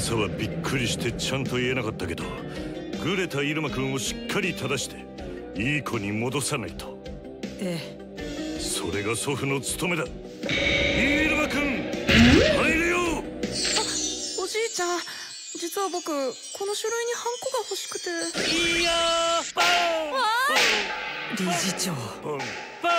朝はびっくりしてちゃんと言えなかったけどグレタ入間君をしっかり正していい子に戻さないと。ええ。それが祖父の務めだ。イ入間君入れよあおじいちゃん実は僕この書類にハンコが欲しくて。いやーバ理事長。ーン。